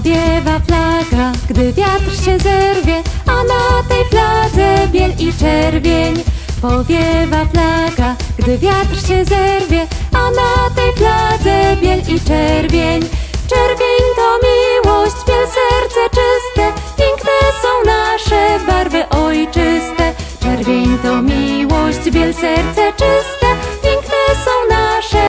Powiewa flaga, gdy wiatr się zerwie, a na tej fladze biel i czerwień. Powiewa flaga, gdy wiatr się zerwie, a na tej fladze biel i czerwień. Czerwień to miłość, biel serce czyste, piękne są nasze barwy ojczyste. Czerwień to miłość, biel serce czyste.